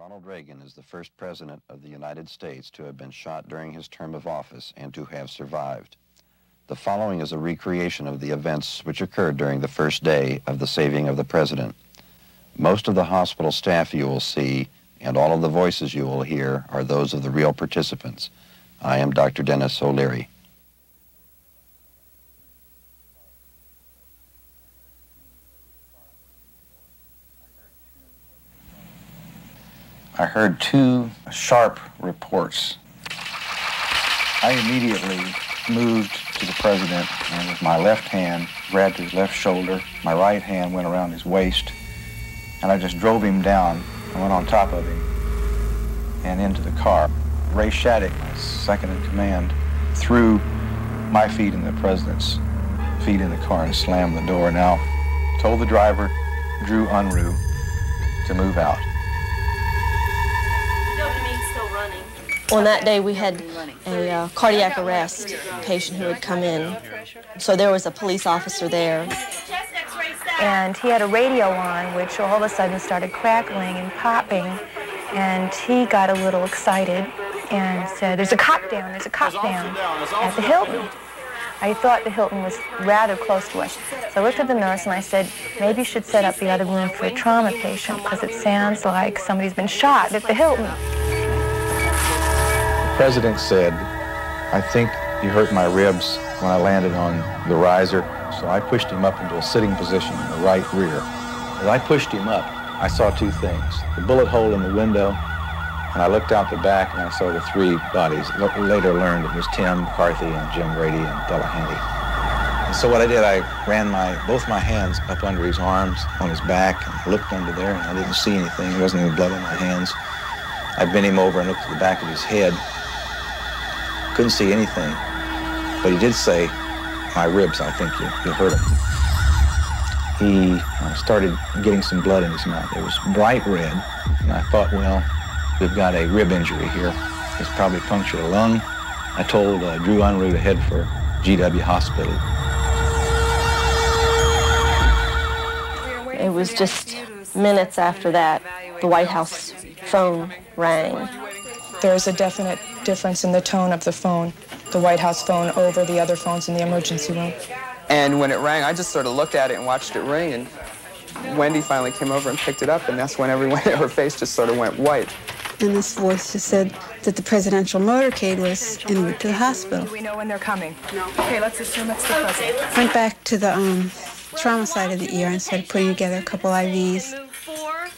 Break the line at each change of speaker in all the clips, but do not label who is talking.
Ronald Reagan is the first president of the United States to have been shot during his term of office and to have survived. The following is a recreation of the events which occurred during the first day of the saving of the president. Most of the hospital staff you will see and all of the voices you will hear are those of the real participants. I am Dr. Dennis O'Leary. I heard two sharp reports. I immediately moved to the president and with my left hand grabbed his left shoulder. My right hand went around his waist and I just drove him down. I went on top of him and into the car. Ray Shaddick, my second in command, threw my feet in the president's feet in the car and slammed the door. Now, told the driver, Drew Unruh, to move out.
On that day, we had a uh, cardiac arrest patient who had come in. So there was a police officer there.
And he had a radio on, which all of a sudden started crackling and popping. And he got a little excited and said, there's a cop down, there's a cop down at the Hilton. I thought the Hilton was rather close to us. So I looked at the nurse and I said, maybe you should set up the other room for a trauma patient because it sounds like somebody's been shot at the Hilton
president said, I think you hurt my ribs when I landed on the riser, so I pushed him up into a sitting position in the right rear. As I pushed him up, I saw two things. The bullet hole in the window, and I looked out the back and I saw the three bodies. Later learned it was Tim McCarthy and Jim Brady and Delahanty. And so what I did, I ran my both my hands up under his arms, on his back, and looked under there, and I didn't see anything. There wasn't any blood on my hands. I bent him over and looked at the back of his head, couldn't see anything. But he did say, my ribs, I think you, you heard him. He uh, started getting some blood in his mouth. It was bright red. And I thought, well, we've got a rib injury here. It's probably punctured a lung. I told uh, Drew Unruh to head for GW Hospital.
It was just minutes after that, the White House phone rang.
There's a definite difference in the tone of the phone, the White House phone over the other phones in the emergency room.
And when it rang, I just sort of looked at it and watched it ring, and Wendy finally came over and picked it up, and that's when everyone, her face just sort of went white.
And this voice just said that the presidential motorcade was en route to the hospital.
Do we know when they're coming? No. Okay, let's assume it's the president.
Went back to the um, trauma side of the ER and started putting together a couple IVs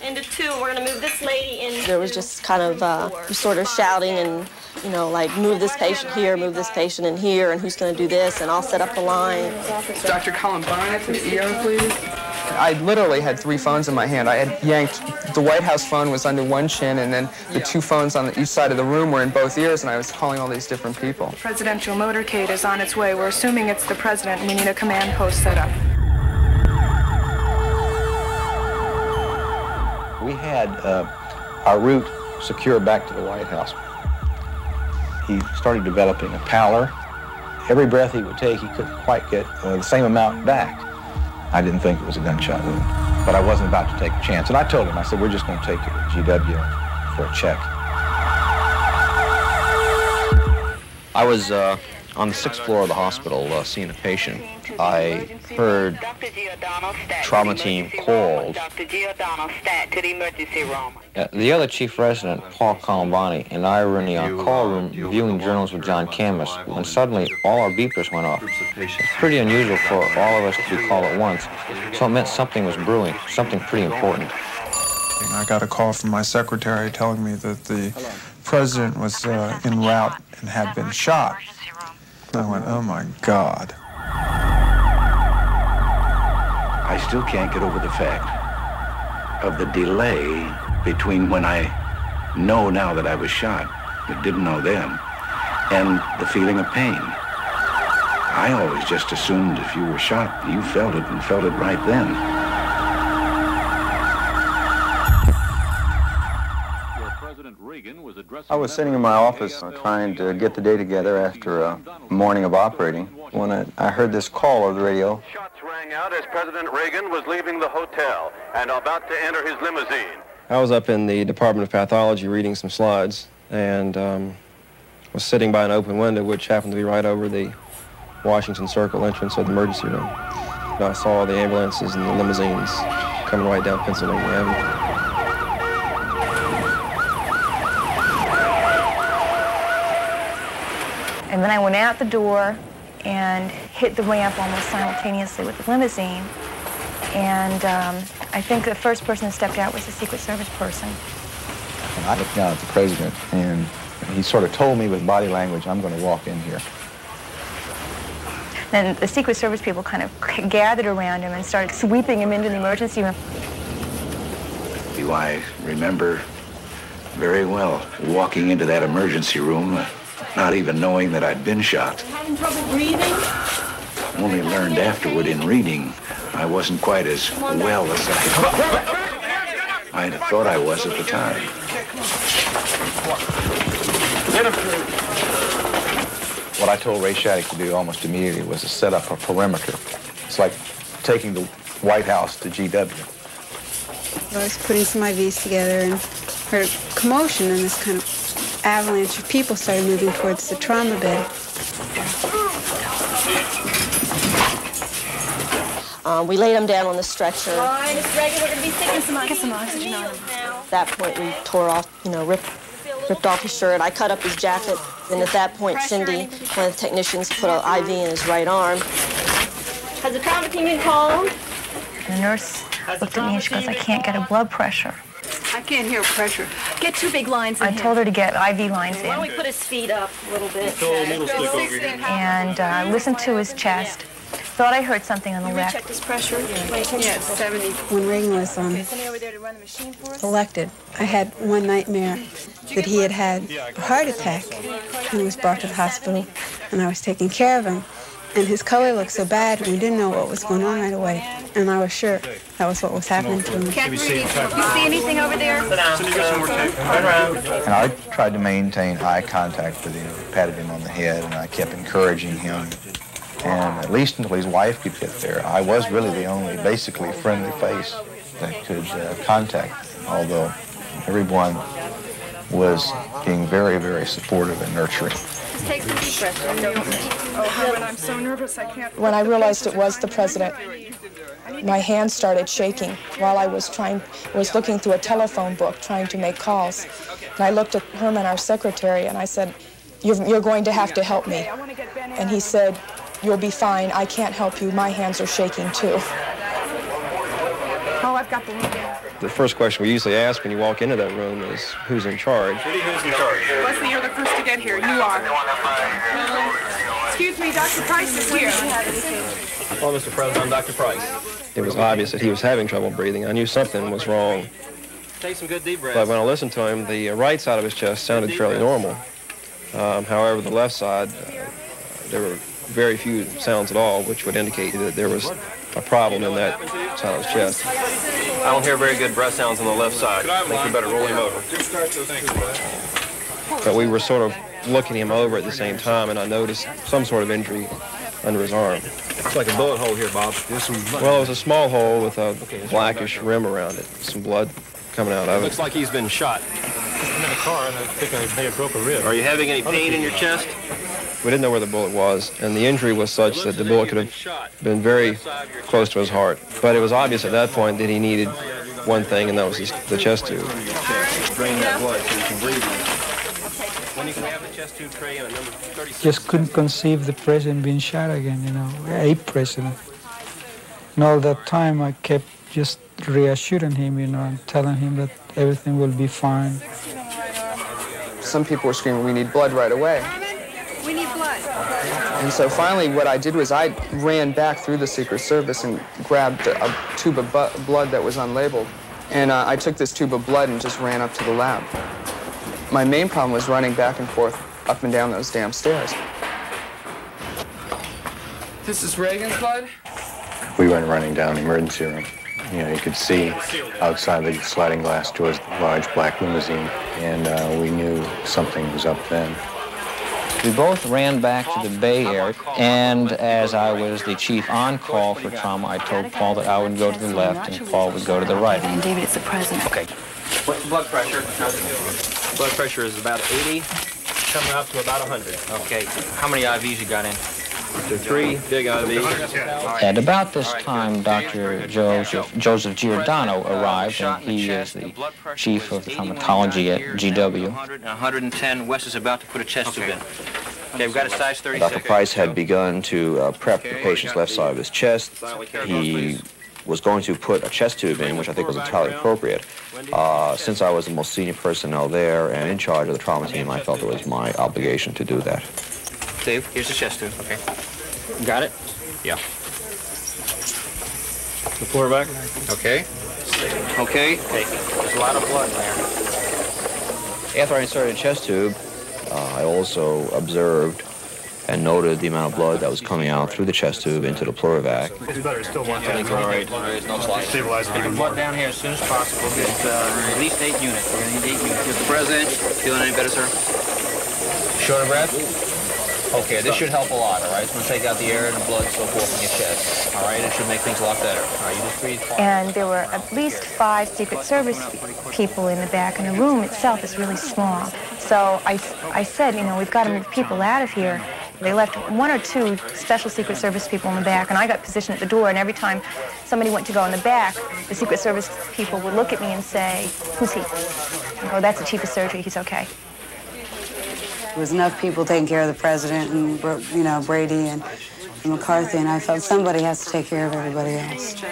into two. We're going to move this lady in. There was just kind of uh, sort of shouting and, you know, like move this patient here, move this patient in here, and who's going to do this, and I'll set up the line.
Dr. Colin Barnett to the ER, please. I literally had three phones in my hand. I had yanked, the White House phone was under one chin, and then the two phones on the east side of the room were in both ears, and I was calling all these different people.
The presidential motorcade is on its way. We're assuming it's the president, and we need a command post set up.
We had uh, our route secure back to the White House. He started developing a pallor. Every breath he would take, he couldn't quite get uh, the same amount back. I didn't think it was a gunshot wound, but I wasn't about to take a chance. And I told him, I said, we're just going to take you to GW for a check.
I was uh, on the sixth floor of the hospital uh, seeing a patient. I heard trauma team called. Uh, the other chief resident, Paul Colombani, and I were in the on-call room viewing journals with John Camus, when suddenly all our beepers went off. It's pretty unusual for all of us to be called at once, so it meant something was brewing, something pretty important.
I got a call from my secretary telling me that the president was uh, en route and had been shot. I went, oh my God.
I still can't get over the fact of the delay between when I know now that I was shot, but didn't know then, and the feeling of pain. I always just assumed if you were shot, you felt it and felt it right then.
I was sitting in my office uh, trying to get the day together after a morning of operating when I, I heard this call over the radio.
Shots rang out as President Reagan was leaving the hotel and about to enter his limousine.
I was up in the Department of Pathology reading some slides and um, was sitting by an open window, which happened to be right over the Washington Circle entrance of the emergency room. And I saw the ambulances and the limousines coming right down Pennsylvania Avenue.
And then I went out the door and hit the ramp almost simultaneously with the limousine. And um, I think the first person that stepped out was the Secret Service person.
And I looked down at the president, and he sort of told me with body language, I'm going to walk in here.
And the Secret Service people kind of gathered around him and started sweeping him into the emergency room.
Do I remember very well walking into that emergency room, not even knowing that I'd been shot.
Having trouble breathing?
Only learned afterward in reading I wasn't quite as well as I, I thought I was at the time.
What I told Ray Shaddick to do almost immediately was to set up a perimeter. It's like taking the White House to GW.
I was putting some IVs together and heard a commotion and this kind of avalanche of people started moving towards the trauma bed.
Um, we laid him down on the stretcher.
Fine, it's Reagan. We're going to be sticking some, get some oxygen on him.
At that point, we tore off, you know, ripped, ripped off his shirt. I cut up his jacket. And at that point, Cindy, one of the technicians, put an IV in his right arm. Has the trauma team been called?
The nurse looked at me and she goes, I can't get a blood pressure.
I can't hear pressure. Get two big lines in
I told her to get IV lines in.
Why don't we put his feet up a little bit?
and uh, listened to his chest. Thought I heard something on the
Recheck
left.
his pressure.
Yes, 70. When Reagan was um, elected, I had one nightmare that he had had a heart attack and was brought to the hospital, and I was taking care of him. And his color looked so bad, we didn't know what was going on right away. And I was sure that was what was happening to him.
Can't breathe. You see anything over there?
And I tried to maintain eye contact with him, patted him on the head, and I kept encouraging him. And at least until his wife could get there, I was really the only basically friendly face that could uh, contact, him, although everyone was being very, very supportive and nurturing.
Take some deep breaths. Oh, Herman, I'm so nervous. I can't.
When I realized it was the president, my hands started shaking while I was trying, was looking through a telephone book trying to make calls. And I looked at Herman, our secretary, and I said, you're, you're going to have to help me. And he said, you'll be fine. I can't help you. My hands are shaking too.
I've got the lead.
The first question we usually ask when you walk into that room is, who's in charge?
Leslie, you're the first to get here. You are. Excuse me, Dr. Price is here.
Hello, Mr. President. I'm Dr. Price. It was obvious that he was having trouble breathing. I knew something was wrong.
Take some good deep breaths.
But when I listened to him, the uh, right side of his chest sounded fairly normal. Um, however, the left side, uh, there were very few sounds at all, which would indicate that there was a problem in that side of his chest.
I don't hear very good breath sounds on the left side. I think we better roll him over.
But we were sort of looking him over at the same time, and I noticed some sort of injury under his arm.
It's like a bullet hole here, Bob. There's some
Well, it was a small hole with a blackish rim around it, some blood coming out of it.
Looks like he's been shot.
I'm in a car and I think I may have broke a rib.
Are you having any pain in your chest?
We didn't know where the bullet was, and the injury was such that the bullet could have been very close to his heart. But it was obvious at that point that he needed one thing, and that was his, the chest tube.
Drain that blood so you can breathe. When you can have the chest tube tray in a number 36.
just couldn't conceive the president being shot again, you know, a president. And all that time I kept just reassuring him, you know, and telling him that everything will be fine.
Some people were screaming, we need blood right away.
We need blood.
And so finally, what I did was I ran back through the Secret Service and grabbed a, a tube of bu- blood that was unlabeled. And uh, I took this tube of blood and just ran up to the lab. My main problem was running back and forth up and down those damn stairs. This is Reagan's blood?
We went running down the emergency room. You know, you could see outside the sliding glass doors the large black limousine, and uh, we knew something was up then.
We both ran back to the Bay Area, and as I was the chief on call for trauma, I told Paul that I would go to the left and Paul would go to the right.
And David, it's the president.
Okay.
What's the blood pressure? Blood pressure is about 80.
Coming up to about 100.
Okay. How many IVs you got in? Three big IVs.
At about this time, Dr. Joseph, Joseph Giordano arrived, and he is the chief of the traumatology at GW.
110. Wes is about to put a chest tube in. Okay, we've got a size 36.
Dr. Price had begun to uh, prep the patient's left side of his chest. He was going to put a chest tube in, which I think was entirely appropriate. Uh, since I was the most senior personnel there and in charge of the trauma team, I felt it was my obligation to do that.
Dave, here's the chest tube. Okay. Got it? Yeah.
The floor back.
Okay. Okay. There's a lot of blood there.
After I inserted a chest tube, uh, I also observed and noted the amount of blood that was coming out through the chest tube into the pleurovac.
It's better. Still one thing.
All right. No slice.
Stabilize it
Get the
even
blood down here as soon as possible. Get uh, at least eight units. We're gonna need eight units. Mr. President, feeling any better, sir? Short of breath? Okay, this should help a lot, all right? It's gonna take out the air and the blood and so forth in your chest. All right, it should make things a lot better. All right, you just breathe.
And there were at least five Secret Service people in the back, and the room itself is really small. So I, I said, you know, we've got to move people out of here. They left one or two Special Secret Service people in the back, and I got positioned at the door, and every time somebody went to go in the back, the Secret Service people would look at me and say, who's he? I go, that's the chief of surgery, he's okay.
There was enough people taking care of the president and, you know, Brady and McCarthy, and I felt somebody has to take care of everybody else.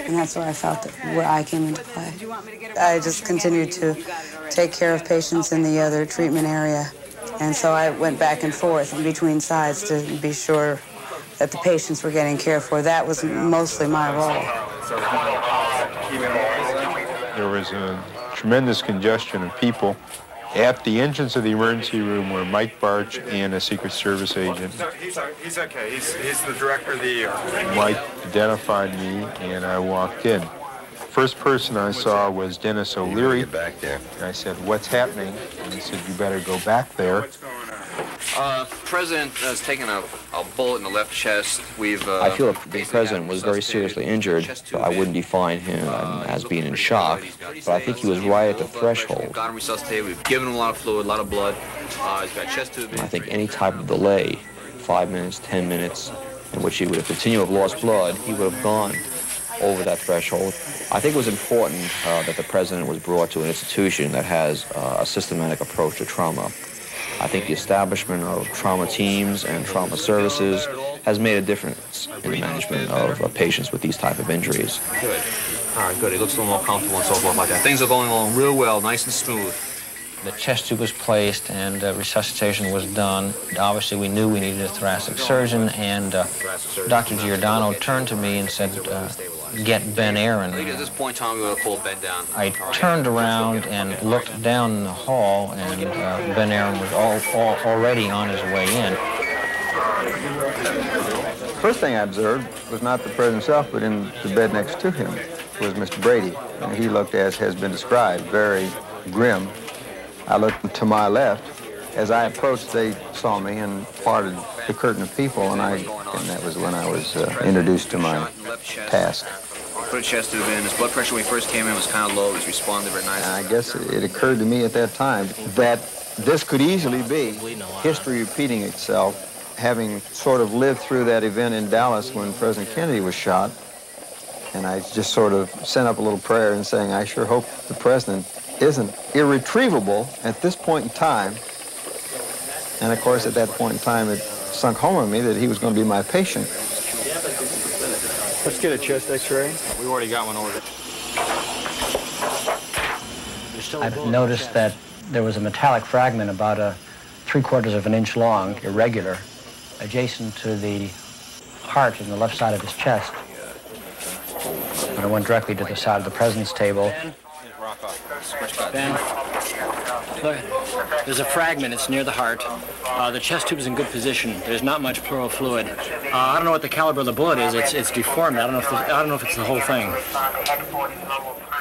And that's where I felt that where I came into play. I just continued to take care of patients in the other treatment area. And so I went back and forth between sides to be sure that the patients were getting cared for. That was mostly my role.
There was a tremendous congestion of people. At the entrance of the emergency room were Mike Barch and a Secret Service agent.
He's, he's okay. He's, he's the director of the ER.
Mike identified me, and I walked in. First person I saw was Dennis O'Leary.
back there.
And I said, what's happening? And he said, you better go back there.
Uh, President has taken a, a bullet in the left chest. We've. Uh,
I feel the president was very seriously injured, but I wouldn't define him as being in shock. But I think he was right at the threshold.
Got him resuscitated. We've given him a lot of fluid, a lot of blood. Uh, he's got chest tube.
I think any type of delay, five minutes, ten minutes, in which he would have continued to have lost blood, he would have gone over that threshold. I think it was important uh, that the president was brought to an institution that has uh, a systematic approach to trauma. I think the establishment of trauma teams and trauma services has made a difference in the management of uh, patients with these type of injuries.
Good. All right, good. He looks a little more comfortable and so forth like that. Things are going along real well, nice and smooth.
The chest tube was placed and uh, resuscitation was done. Obviously, we knew we needed a thoracic surgeon, and uh, Dr. Giordano turned to me and said, uh, get Ben Aaron.
I think at this point, Tom, we want to pull Ben down.
I turned around and looked down the hall, and uh, Ben Aaron was all, all, already on his way in.
First thing I observed was not the president himself, but in the bed next to him was Mr. Brady. And he looked, as has been described, very grim. I looked to my left. As I approached, they saw me and parted the curtain of people, and I, and that was when I was uh, introduced to my task.
Put a chest tube in. His blood pressure when he first came in was kind of low. He's responded very nicely.
I guess it occurred to me at that time that this could easily be history repeating itself, having sort of lived through that event in Dallas when President Kennedy was shot. And I just sort of sent up a little prayer and saying, I sure hope the president isn't irretrievable at this point in time. And of course, at that point in time, it sunk home on me that he was going to be my patient.
Let's get a chest x-ray.
We already got one ordered.
I've noticed that there was a metallic fragment about a three quarters of an inch long, irregular, adjacent to the heart in the left side of his chest. And I went directly to the side of the president's table.
Ben, look, there's a fragment. It's near the heart. Uh, the chest tube is in good position. There's not much pleural fluid. Uh, I don't know what the caliber of the bullet is. It's it's deformed. I don't know if the, I don't know if it's the whole thing.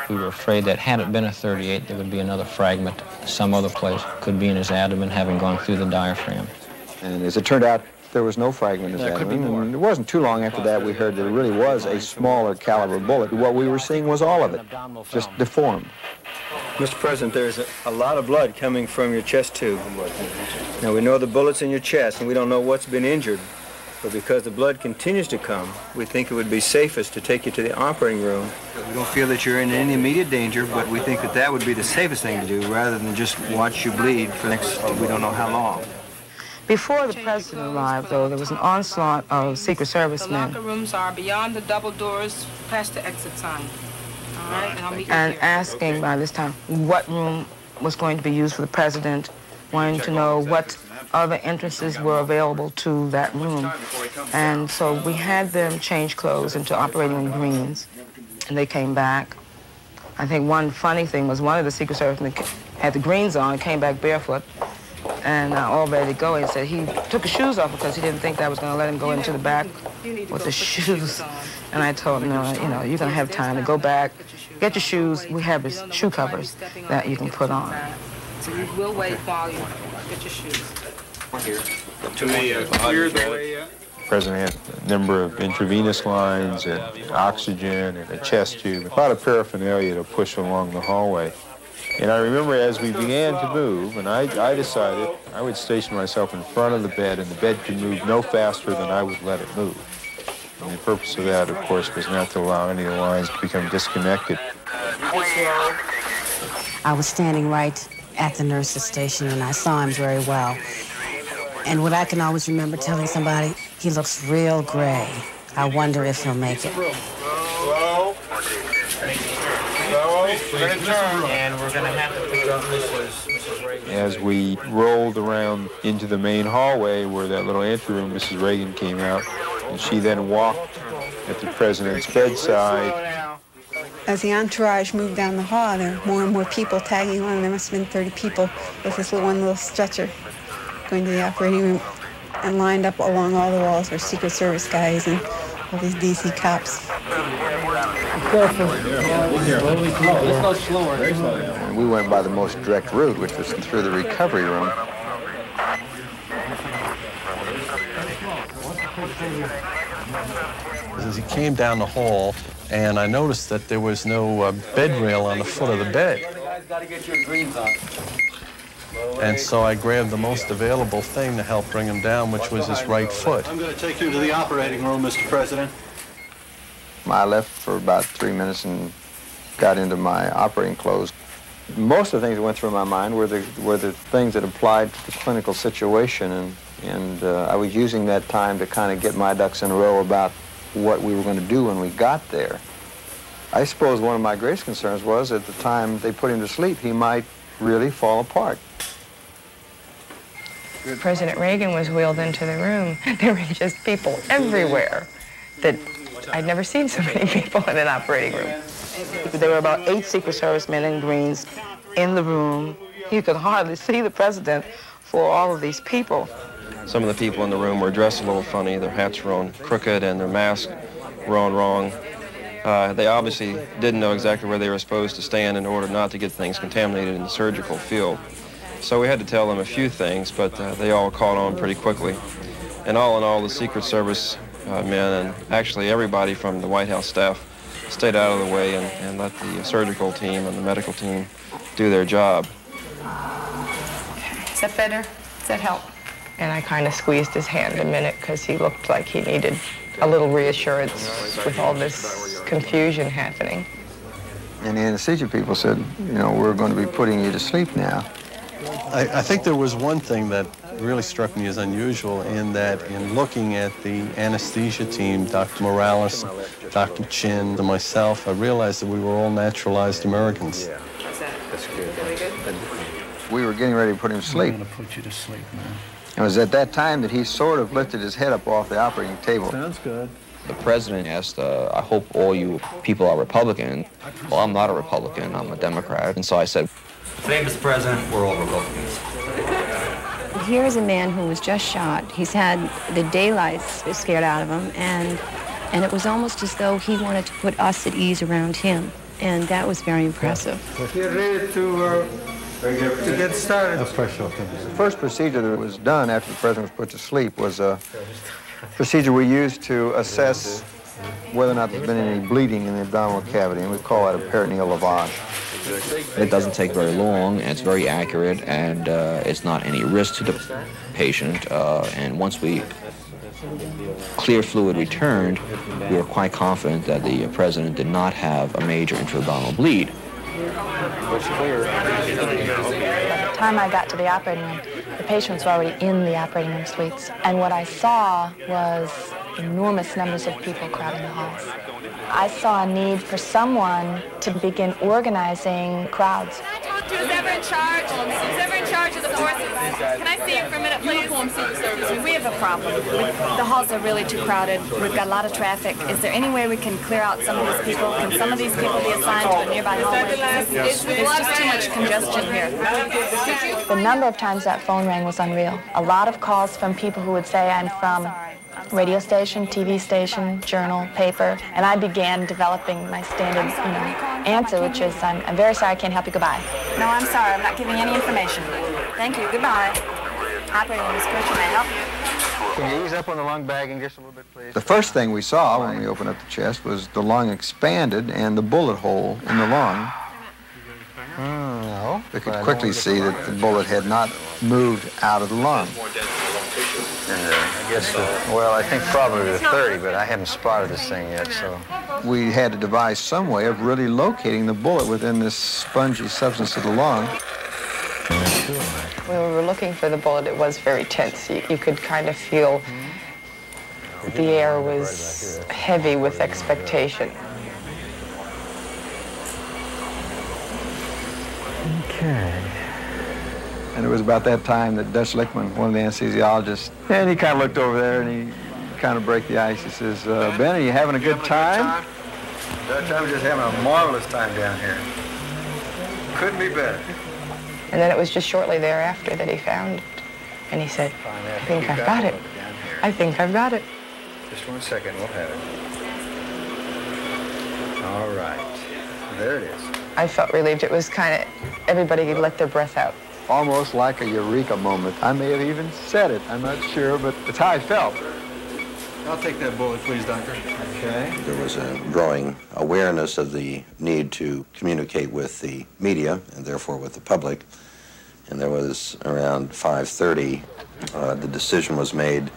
We were afraid that had it been a 38, there would be another fragment some other place. Could be in his abdomen, having gone through the diaphragm.
And as it turned out, there was no fragment in his
There could be
abdomen.
more.
It wasn't too long after that we heard that it really was a smaller caliber bullet. What we were seeing was all of it, just deformed.
Mr. President, there's a, a, lot of blood coming from your chest tube. Now, we know the bullet's in your chest, and we don't know what's been injured. But because the blood continues to come, we think it would be safest to take you to the operating room. We don't feel that you're in any immediate danger, but we think that that would be the safest thing to do rather than just watch you bleed for the next, we don't know how long.
Before the president arrived, though, there was an onslaught of Secret Service men.
The locker rooms are beyond the double doors past the exit sign. All right, and I'll meet
And
there.
asking by this time what room was going to be used for the president, wanting to know what other entrances were available to that room. And so we had them change clothes into operating room greens, and they came back. I think one funny thing was one of the Secret Service men had the greens on, came back barefoot, and uh, all ready to go. And said he took his shoes off because he didn't think that was going to let him go into the back with the shoes. And I told him, no, you know, you're going to have time to go back, get your shoes. We have his shoe covers that you can put on.
So we will wait while you get your shoes.
To me, uh, clear the way.
The president had a number of intravenous lines and oxygen and a chest tube, a lot of paraphernalia to push along the hallway. And I remember as we began to move, and I, I decided I would station myself in front of the bed, and the bed could move no faster than I would let it move. And the purpose of that, of course, was not to allow any of the lines to become disconnected.
I was standing right at the nurse's station, and I saw him very well. And what I can always remember telling somebody, he looks real gray. I wonder if he'll make it.
Slow. Slow. We're going to turn.
And we're going to have to pick up Mrs. Mrs. Reagan.
As we rolled around into the main hallway where that little anteroom, Mrs. Reagan came out, and she then walked at the president's bedside.
As the entourage moved down the hall, there were more and more people tagging on. There must have been 30 people with this little, one little stretcher going to the operating room. And lined up along all the walls were Secret Service guys and all these DC cops.
Careful. Let's go slower.
And we went by the most direct route, which was through the recovery room.
As he came down the hall, and I noticed that there was no uh, bed rail on the foot of the bed. And so I grabbed the most available thing to help bring him down, which was his right foot.
I'm going to take you to the operating room, Mr. President.
I left for about three minutes and got into my operating clothes. Most of the things that went through my mind were the, were the things that applied to the clinical situation, and, and uh, I was using that time to kind of get my ducks in a row about what we were going to do when we got there. I suppose one of my greatest concerns was at the time they put him to sleep, he might really fall apart.
President Reagan was wheeled into the room. There were just people everywhere that I'd never seen so many people in an operating room. There were about eight Secret Service men in greens in the room. You could hardly see the president for all of these people.
Some of the people in the room were dressed a little funny. Their hats were on crooked and their masks were on wrong. Uh, they obviously didn't know exactly where they were supposed to stand in order not to get things contaminated in the surgical field. So we had to tell them a few things, but uh, they all caught on pretty quickly. And all in all, the Secret Service uh, men and actually everybody from the White House staff stayed out of the way and, and let the surgical team and the medical team do their job.
Is that better? Does that help?
And I kind of squeezed his hand a minute because he looked like he needed a little reassurance with all this confusion happening.
And the anesthesia people said, you know, we're going to be putting you to sleep now.
I, I think there was one thing that really struck me as unusual in that in looking at the anesthesia team, Dr. Morales, Dr. Chin, and myself, I realized that we were all naturalized Americans. Yeah. That's good.
We were getting ready to put him to sleep.
I'm going to put you to sleep, man.
It was at that time that he sort of lifted his head up off the operating table.
Sounds good.
The president asked, uh, I hope all you people are Republican. Well, I'm not a Republican, I'm a Democrat. And so I said,
Today, Mr. President, we're all Republicans.
Here is a man who was just shot. He's had the daylight scared out of him, and, and it was almost as though he wanted to put us at ease around him. And that was very impressive.
Get ready to, uh, to get started.
The first procedure that was done after the president was put to sleep was a procedure we use to assess whether or not there's been any bleeding in the abdominal cavity, and we call that a peritoneal lavage.
It doesn't take very long, and it's very accurate, and uh, it's not any risk to the patient. Uh, and once we clear fluid returned, we were quite confident that the president did not have a major intra-abdominal bleed.
By the time I got to the operating room, the patients were already in the operating room suites, and what I saw was enormous numbers of people crowding the halls. I saw a need for someone to begin organizing crowds.
Can I talk to who's ever in charge? Who's ever in charge of the forces? Can I see you for a minute, please?
We have a problem. The halls are really too crowded. We've got a lot of traffic. Is there any way we can clear out some of these people? Can some of these people be assigned to a nearby hallway? There's just too much congestion here.
The number of times that phone rang was unreal. A lot of calls from people who would say, I'm from radio station, TV station, journal, paper, and I began developing my standard, you know, answer, which is, I'm, I'm very sorry, I can't help you, goodbye.
No, I'm sorry. I'm not giving any information. Thank you. Goodbye. Operating room is Christian. May I help you?
Can you ease up on the lung bagging just a little bit, please? The first thing we saw when we opened up the chest was the lung expanded and the bullet hole in the lung.
Hmm, no.
We could quickly see that the bullet had not moved out of the lung.
I guess, uh, well, I think probably the 30, but I haven't spotted this thing yet, so.
We had to devise some way of really locating the bullet within this spongy substance of the lung.
When we were looking for the bullet, it was very tense. You, you could kind of feel the air was heavy with expectation.
Okay. And it was about that time that Dutch Lickman, one of the anesthesiologists, and he kind of looked over there and he kind of broke the ice. He says, uh, Ben, are you having a good time?
Dutch, I'm just having a marvelous time down here. Couldn't be better.
And then it was just shortly thereafter that he found it. And he said, I think I've got it. I think I've got it.
Just one second, we'll have it. All right. There it is.
I felt relieved. It was kind of, everybody let their breath out.
Almost like a eureka moment. I may have even said it. I'm not sure, but it's how I felt.
I'll take that bullet, please, doctor.
Okay.
There was a growing awareness of the need to communicate with the media and therefore with the public. And there was around 5.30, uh, the decision was made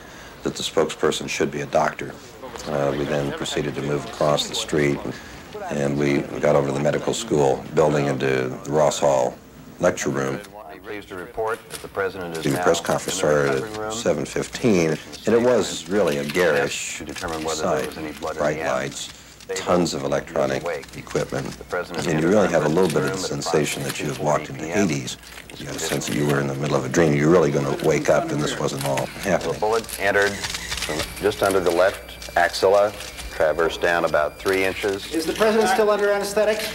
that the spokesperson should be a doctor. Uh, we then proceeded to move across the street and we got over to the medical school building into the Ross Hall lecture room.
Pleased to report that the president is
The
now
press conference
in
started at 7.15, and it was really a garish
To determine whether there
sight.
was any blood in
Bright
the
lights, tons of electronic equipment, and you really had a little bit of the sensation that you had walked into the 80s. You had a sense that you were in the middle of a dream. You're really going to wake up and this wasn't all happening.
The bullet entered from just under the left axilla, traversed down about three inches.
Is the president still under anesthetic?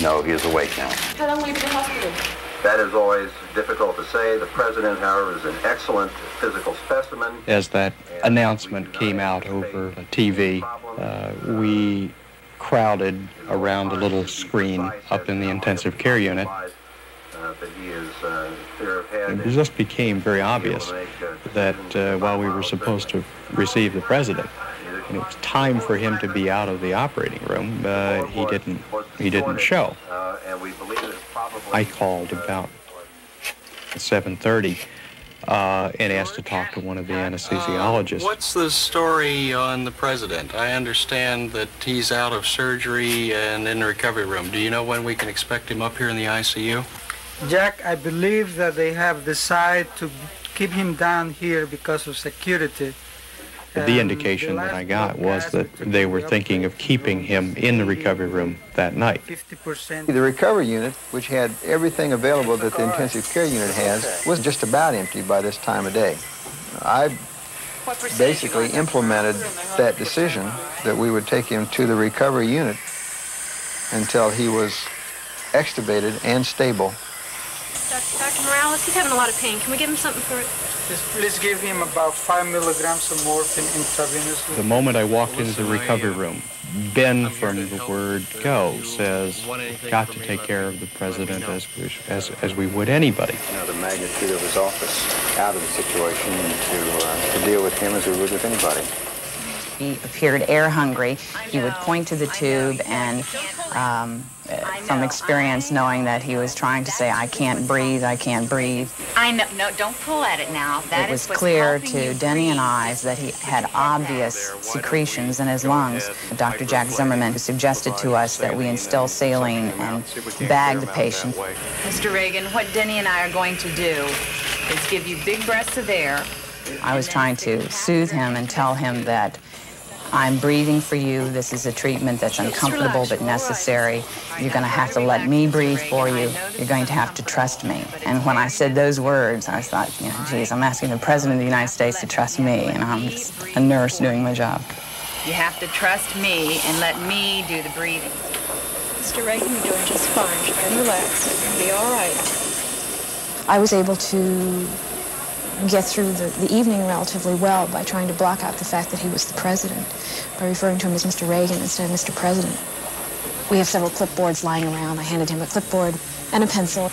No, he is awake now.
How long were you in the hospital?
That is always difficult to say. The president, however, is an excellent physical specimen.
As that announcement came out over TV, uh, we crowded around the little screen up in the intensive care unit.
Uh, that he is uh, clear of head.
It just became very obvious that uh, while we were supposed to receive the president, and it was time for him to be out of the operating room, uh, he didn't. He didn't show.
Uh, and we believe it's probably
I called about 7:30 uh, and asked to talk to one of the anesthesiologists.
What's the story on the president? I understand that he's out of surgery and in the recovery room. Do you know when we can expect him up here in the ICU?
Jack, I believe that they have decided to keep him down here because of security.
The indication that I got was that they were thinking of keeping him in the recovery room that night.
The recovery unit, which had everything available that the intensive care unit has, was just about empty by this time of day. I basically implemented that decision that we would take him to the recovery unit until he was extubated and stable.
Dr. Morales, he's having a lot of pain. Can we give him something for it?
Just please give him about five milligrams of morphine intravenously.
The moment I walked into the recovery room, Ben from the word go says, got to take care of the president as, as, as we would anybody.
You know, the magnitude of his office out of the situation and to, uh, to deal with him as we would with anybody.
He appeared air hungry. He would point to the tube and um, from experience knowing that he was trying to say, I can't breathe, I can't breathe.
I know, no, don't pull at it now. That
it was
is
clear to Denny and. I that he had obvious secretions in his lungs. Dr. Jack Zimmerman suggested to us that we instill saline and bag the patient.
Mr. Reagan, what Denny and I are going to do is give you big breaths of air.
I was trying to soothe him and tell him that I'm breathing for you. This is a treatment that's uncomfortable but necessary. You're going to have to let me breathe for you. You're going to have to trust me. And when I said those words, I thought, you know, geez, I'm asking the President of the United States to trust me, and I'm just a nurse doing my job.
You have to trust me and let me do the breathing.
Mr. Reagan, you're doing just fine. And relax. You'll be all right.
I was able to get through the, the evening relatively well by trying to block out the fact that he was the president, by referring to him as Mr. Reagan instead of Mr. President. We have several clipboards lying around. I handed him a clipboard and a pencil.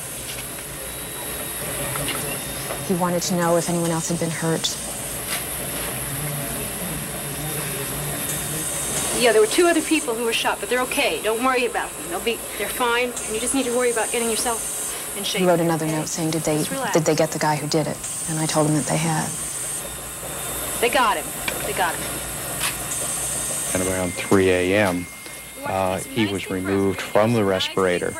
He wanted to know if anyone else had been hurt.
Yeah, there were two other people who were shot, but they're okay. Don't worry about them. They'll be, they're fine. You just need to worry about getting yourself.
He wrote another note saying, did they, did they get the guy who did it? And I told him that they had.
They got him. They got him.
And around 3 a.m., uh, he was removed from the respirator.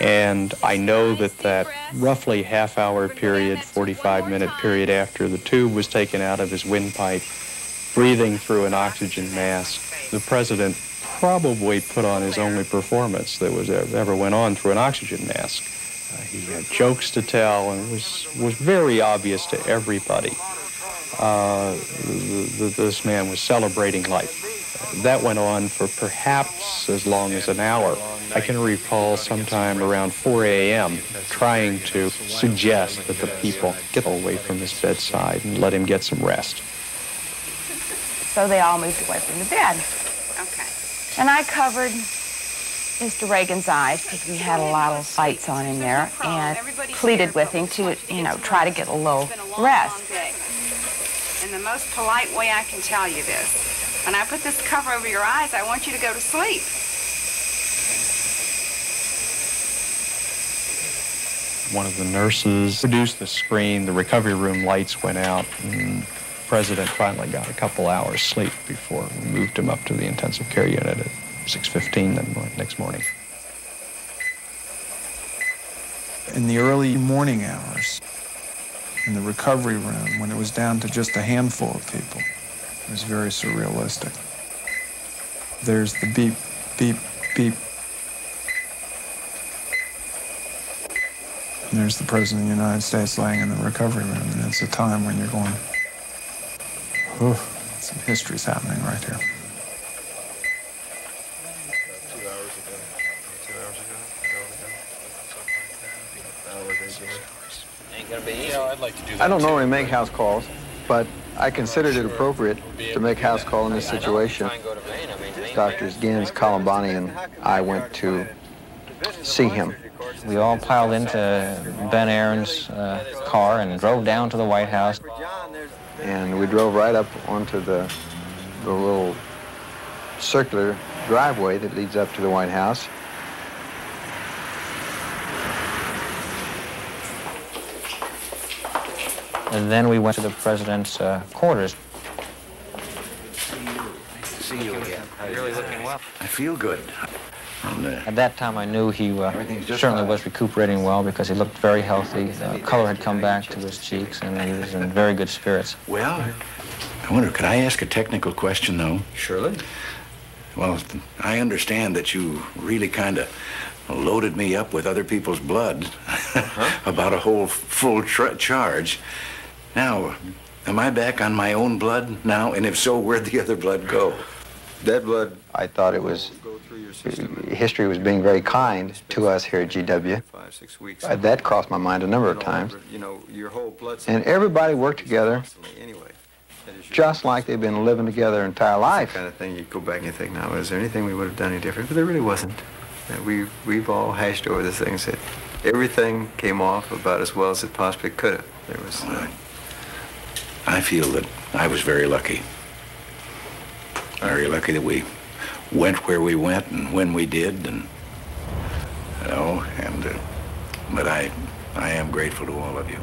And I know that that roughly half hour period, 45 minute period after the tube was taken out of his windpipe, breathing through an oxygen mask, the president probably put on his only performance that was ever, ever went on through an oxygen mask. Uh, he had jokes to tell and was, was very obvious to everybody. Uh, th- th- this man was celebrating life. That went on for perhaps as long as an hour. I can recall sometime around 4 a.m. trying to suggest that the people get away from his bedside and let him get some rest.
So they all moved away from the bed.
Okay.
And I covered Mr. Reagan's eyes because we had a lot of lights on in there and pleaded with him to, you know, try to get a little rest.
In the most polite way I can tell you this. When I put this cover over your eyes, I want you to go to sleep.
One of the nurses produced the screen, the recovery room lights went out, and the president finally got a couple hours sleep before we moved him up to the intensive care unit at 6.15 the next morning.
in the early morning hours in the recovery room when it was down to just a handful of people. It was very surrealistic. There's the beep, beep, beep. And there's the President of the United States laying in the recovery room, and it's a time when you're going, Whew, some history's happening right here.
I don't normally make house calls, but I considered it appropriate to make house call in this situation. Doctors Gens, Colombani, and I went to see him.
We all piled into Ben Aaron's uh, car and drove down to the White House.
And we drove right up onto the, the little circular driveway that leads up to the White House.
And then we went to the president's uh, quarters.
See you again. You're really looking well. I feel good. Uh,
At that time, I knew he uh, certainly was recuperating well because he looked very healthy. The color had come back to his cheeks, and he was in very good spirits.
well, I wonder, could I ask a technical question, though? Surely. Well, I understand that you really kind of loaded me up with other people's blood about a whole full tr- charge. Now, am I back on my own blood now? And if so, where'd the other blood go?
That blood, I thought it was, history was being very kind to us here at GW. Uh, That crossed my mind a number of times. You know, your whole blood. And everybody worked together Anyway just like they've been living together their entire life.
kind of thing you go back and think, now, is there anything we would have done any different? But there really wasn't. Uh, We, we've all hashed over the things and said everything came off about as well as it possibly could have. There was, uh,
I feel that I was very lucky. very lucky that we went where we went and when we did, and you know, and uh, but I, I am grateful to all of you.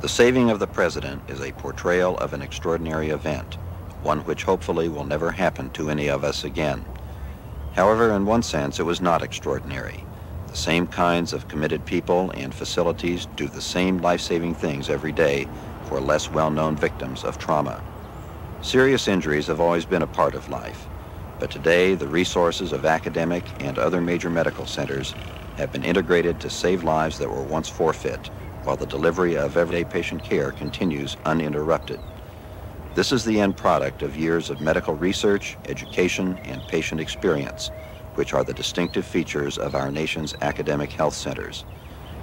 The saving of the president is a portrayal of an extraordinary event, one which hopefully will never happen to any of us again. However, in one sense, it was not extraordinary. The same kinds of committed people and facilities do the same life-saving things every day for less well-known victims of trauma. Serious injuries have always been a part of life, but today the resources of academic and other major medical centers have been integrated to save lives that were once forfeit while the delivery of everyday patient care continues uninterrupted. This is the end product of years of medical research, education, and patient experience, which are the distinctive features of our nation's academic health centers.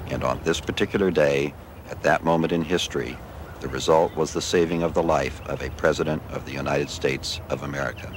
And on this particular day, at that moment in history, the result was the saving of the life of a President of the United States of America.